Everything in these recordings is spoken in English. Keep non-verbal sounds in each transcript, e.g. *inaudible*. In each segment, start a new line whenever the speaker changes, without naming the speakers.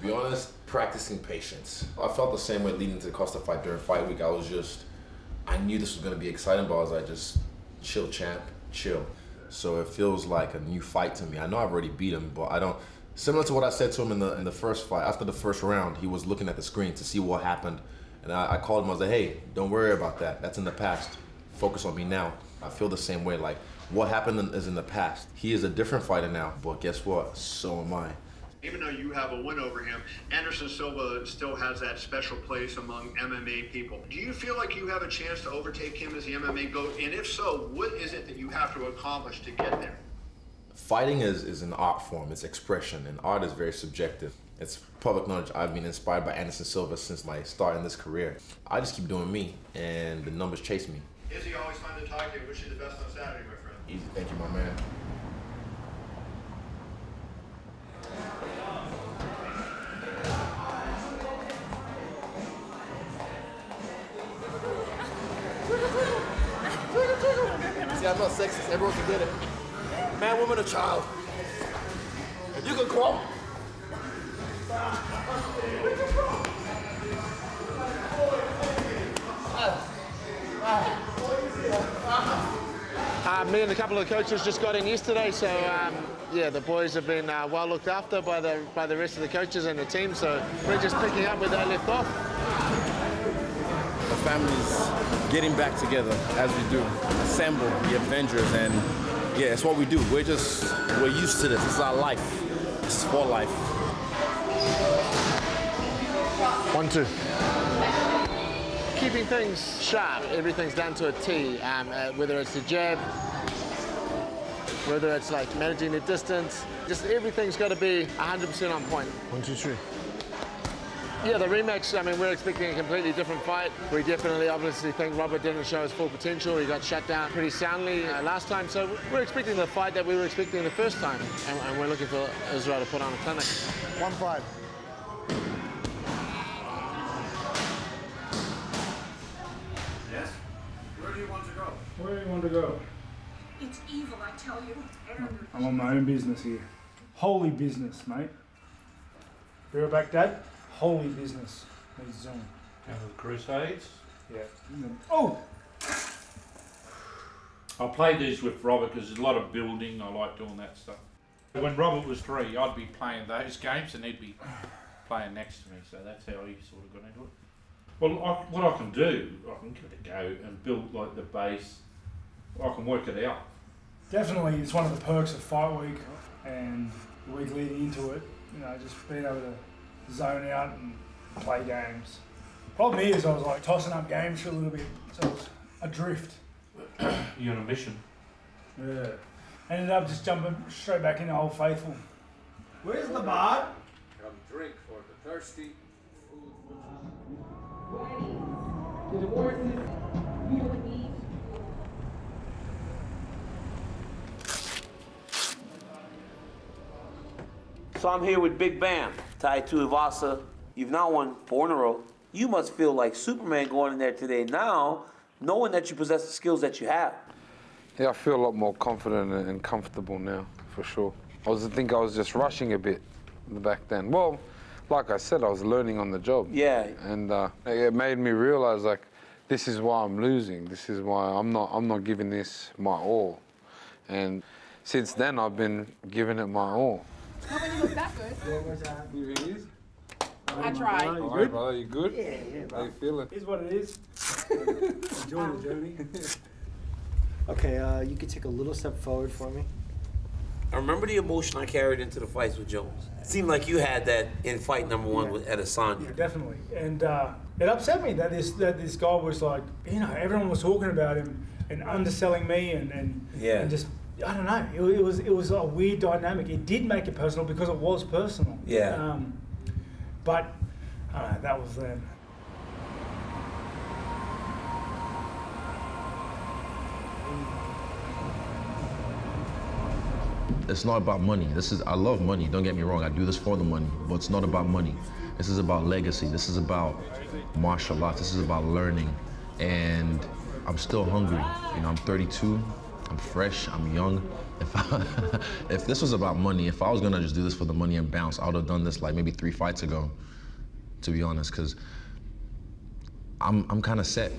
be honest, practicing patience. I felt the same way leading to the Costa fight during fight week. I was just, I knew this was going to be exciting, but I was like, just chill, champ, chill. So it feels like a new fight to me. I know I've already beat him, but I don't. Similar to what I said to him in the in the first fight. After the first round, he was looking at the screen to see what happened, and I, I called him. I was like, "Hey, don't worry about that. That's in the past. Focus on me now." I feel the same way. Like what happened is in the past. He is a different fighter now, but guess what? So am I.
Even though you have a win over him, Anderson Silva still has that special place among MMA people. Do you feel like you have a chance to overtake him as the MMA GOAT? And if so, what is it that you have to accomplish to get there?
Fighting is, is an art form, it's expression, and art is very subjective. It's public knowledge. I've been inspired by Anderson Silva since my start in this career. I just keep doing me, and the numbers chase me.
Izzy, always fun to talk to you. Wish you the best on Saturday, my friend.
Easy, thank you, my man. See, I'm not sexist. Everyone can get it. Man, woman, or child. If you can crawl.
Uh, me and a couple of coaches just got in yesterday, so um, yeah, the boys have been uh, well looked after by the by the rest of the coaches and the team. So we're just picking up where they left off.
the families getting back together as we do, assemble the Avengers, and yeah, it's what we do. We're just we're used to this. This is our life. This is for life.
One, two. Keeping things sharp, everything's down to a T. Um, uh, whether it's the jab, whether it's like managing the distance, just everything's got to be 100% on point. One, two, three. Yeah, the rematch, I mean, we're expecting a completely different fight. We definitely obviously think Robert didn't show his full potential. He got shut down pretty soundly uh, last time. So we're expecting the fight that we were expecting the first time. And, and we're looking for Israel to put on a clinic. One five.
Yes. Where do you want to go?
Where do you want to go?
It's evil, I tell you. And
I'm on my own business here. Holy business, mate. Be right back, Dad. Holy business. He's Zoom.
And the Crusades.
Yeah. Mm-hmm. Oh!
I played these with Robert because there's a lot of building. I like doing that stuff. When Robert was three, I'd be playing those games and he'd be playing next to me. So that's how he sort of got into it. Well, I, what I can do, I can give it a go and build like the base. I can work it out.
Definitely, it's one of the perks of fight week and the week leading into it. You know, just being able to zone out and play games. Problem is, I was like tossing up games for a little bit, so I was adrift.
You're on a mission.
Yeah. Ended up just jumping straight back into Old Faithful.
Where's the bar?
Come drink for the thirsty.
So I'm here with Big Bam, Tai Tuivasa. You've now won four in a row. You must feel like Superman going in there today now, knowing that you possess the skills that you have.
Yeah, I feel a lot more confident and and comfortable now, for sure. I was, I think I was just rushing a bit back then. Well, like I said, I was learning on the job.
Yeah.
And uh, it made me realize, like, this is why I'm losing. This is why I'm not, I'm not giving this my all. And since then, I've been giving it my all.
Not when look that good.
You is?
I tried.
You
All
good?
brother, you good?
Yeah, yeah,
How you feeling?
Is what it is. *laughs* Enjoy the journey. *laughs*
Okay, uh, you could take a little step forward for me.
I remember the emotion I carried into the fights with Jones. It seemed like you had that in fight number one with Adesanya.
Yeah, definitely. And uh, it upset me that this that this guy was like, you know, everyone was talking about him and underselling me and and,
Yeah.
and just I don't know. It, it was it was a weird dynamic. It did make it personal because it was personal.
Yeah.
Um, but I don't know, that was then.
It's not about money. This is I love money. Don't get me wrong. I do this for the money, but it's not about money. This is about legacy. This is about martial arts. This is about learning, and I'm still hungry. You know, I'm 32. I'm fresh. I'm young. If, I, *laughs* if this was about money, if I was gonna just do this for the money and bounce, I would have done this like maybe three fights ago, to be honest, because I'm, I'm kind of set.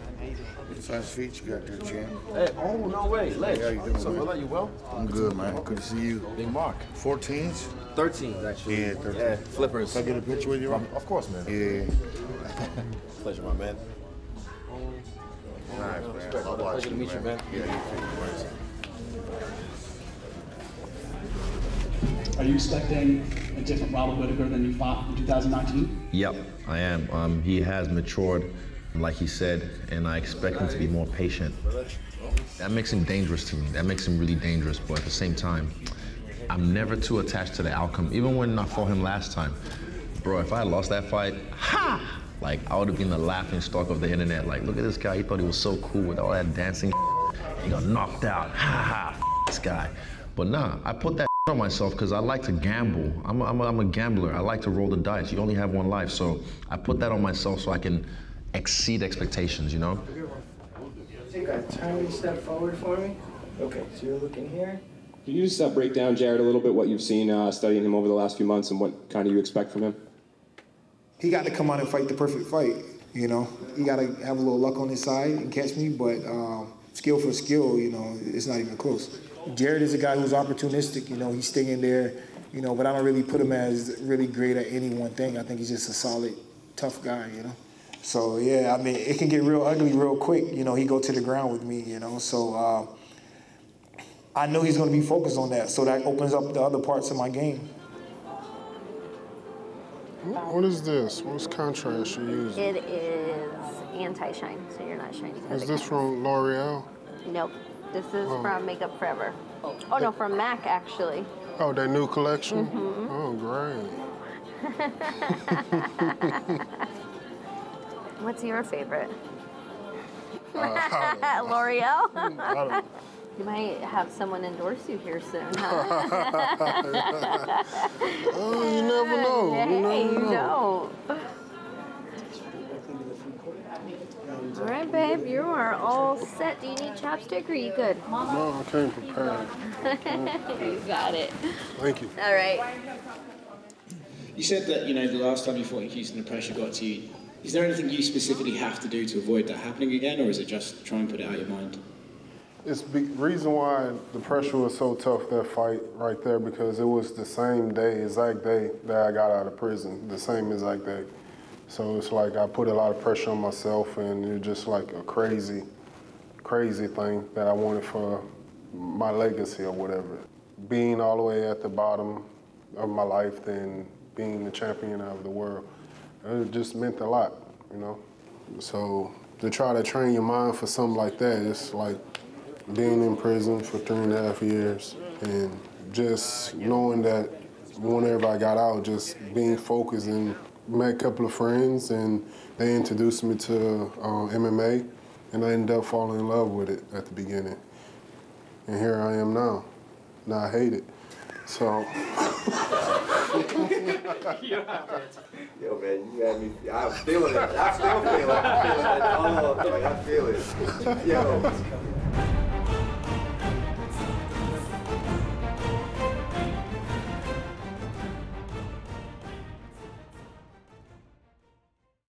Nice feet you got there, champ.
Hey, oh, no way. Ledge.
Hey, how you doing,
What's up,
man?
brother? You well?
I'm good, man. Good to see you.
Big Mark.
14s?
13s, actually.
Yeah, 13.
Yeah, flippers.
Can I get a picture with you?
Of course, man.
Yeah. *laughs*
Pleasure, my man. Pleasure to meet you, man.
Are you expecting a different Robert Whittaker than you fought in 2019?
Yep, I am. Um, he has matured, like he said, and I expect him to be more patient. That makes him dangerous to me. That makes him really dangerous. But at the same time, I'm never too attached to the outcome. Even when I fought him last time, bro, if I lost that fight, ha! Like I would have been the laughing stock of the internet. Like, look at this guy. He thought he was so cool with all that dancing. He got knocked out. Ha ha! This guy. But nah, I put that on myself because I like to gamble. I'm a, I'm, a, I'm a gambler. I like to roll the dice. You only have one life, so I put that on myself so I can exceed expectations. You know.
Take a tiny step forward for me. Okay, so you're looking here.
Can you just uh, break down Jared a little bit what you've seen uh, studying him over the last few months and what kind of you expect from him?
He got to come out and fight the perfect fight. You know, he got to have a little luck on his side and catch me, but um, skill for skill, you know, it's not even close. Jared is a guy who's opportunistic. You know, he's staying there. You know, but I don't really put him as really great at any one thing. I think he's just a solid, tough guy. You know. So yeah, I mean, it can get real ugly real quick. You know, he go to the ground with me. You know, so. Uh, I know he's going to be focused on that, so that opens up the other parts of my game.
What is this? What's contrast you're using?
It is anti-shine, so you're not shining.
Is this from L'Oreal?
Nope. This is
Oh.
from Makeup Forever. Oh no, from MAC actually.
Oh, their new collection?
Mhm.
Oh, great. *laughs*
What's your favorite?
Uh, *laughs* *laughs* I
L'Oreal.
I don't-
you might have someone endorse you here soon, huh? *laughs*
oh, you never know.
Hey,
you never
you
know.
don't. All right, babe, you are all set. Do you need chapstick or are you good?
No, I came prepared. *laughs*
you got it.
Thank you.
All right.
You said that, you know, the last time you fought in Houston, the pressure got to you. Is there anything you specifically have to do to avoid that happening again, or is it just try and put it out of your mind?
It's the reason why the pressure was so tough that fight right there because it was the same day, exact day that I got out of prison, the same exact day. So it's like I put a lot of pressure on myself, and it was just like a crazy, crazy thing that I wanted for my legacy or whatever. Being all the way at the bottom of my life, then being the champion of the world, it just meant a lot, you know. So to try to train your mind for something like that, it's like being in prison for three and a half years and just knowing that whenever I got out, just being focused and met a couple of friends and they introduced me to uh, MMA and I ended up falling in love with it at the beginning. And here I am now. Now I hate it. So.
Yo, man, you got me. I'm feeling it. I still feel it. I'm feeling it. Oh, like, I feel it. Yo.